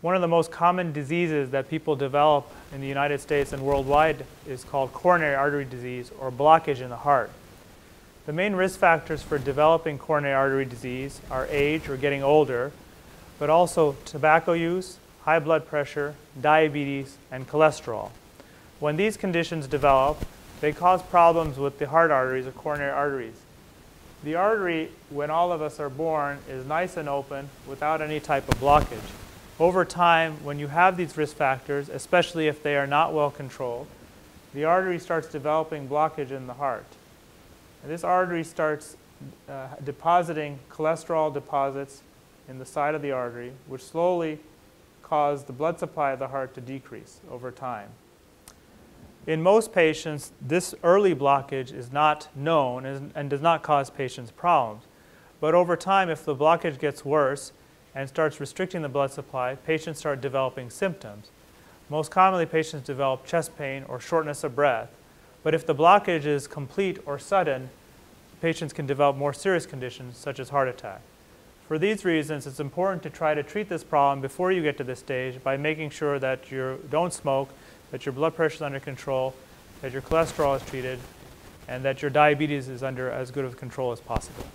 One of the most common diseases that people develop in the United States and worldwide is called coronary artery disease or blockage in the heart. The main risk factors for developing coronary artery disease are age or getting older, but also tobacco use, high blood pressure, diabetes, and cholesterol. When these conditions develop, they cause problems with the heart arteries or coronary arteries. The artery, when all of us are born, is nice and open without any type of blockage. Over time, when you have these risk factors, especially if they are not well controlled, the artery starts developing blockage in the heart. And this artery starts uh, depositing cholesterol deposits in the side of the artery, which slowly cause the blood supply of the heart to decrease over time. In most patients, this early blockage is not known and, and does not cause patients problems. But over time, if the blockage gets worse, and starts restricting the blood supply, patients start developing symptoms. Most commonly, patients develop chest pain or shortness of breath. But if the blockage is complete or sudden, patients can develop more serious conditions such as heart attack. For these reasons, it's important to try to treat this problem before you get to this stage by making sure that you don't smoke, that your blood pressure is under control, that your cholesterol is treated, and that your diabetes is under as good of control as possible.